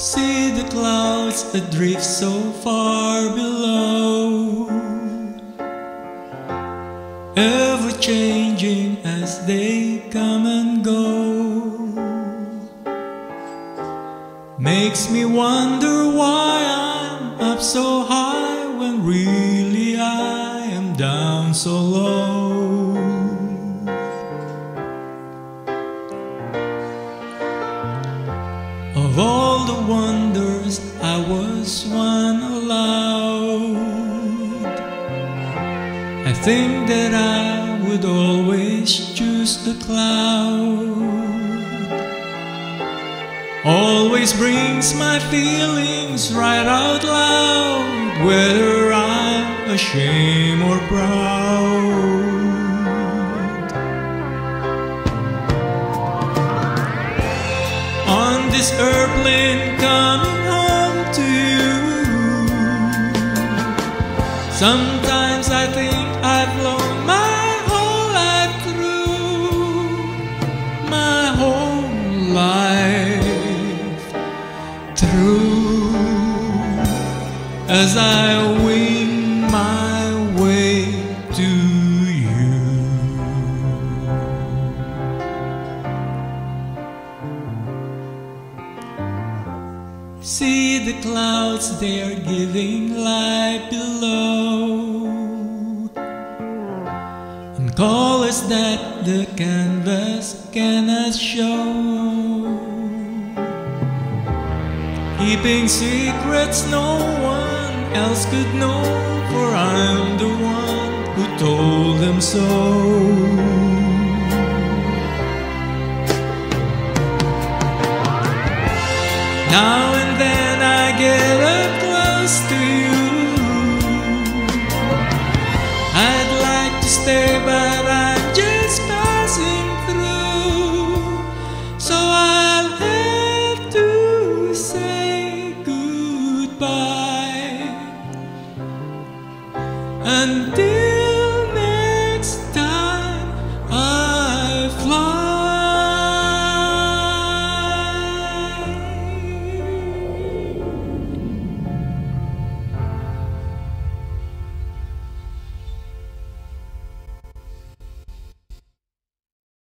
See the clouds that drift so far below, ever changing as they come and go. Makes me wonder why I'm up so high when really I am down so low. All the wonders I was one allowed. I think that I would always choose the cloud. Always brings my feelings right out loud Whether I'm ashamed or proud this airplane coming home to you. Sometimes I think I've flown my whole life through, my whole life through, as I wing my See the clouds, they are giving light below. And colors that the canvas cannot show. Keeping secrets no one else could know, for I'm the one who told them so. Now and then I get up close to you. I'd like to stay, but I'm just passing through. So I'll have to say goodbye until.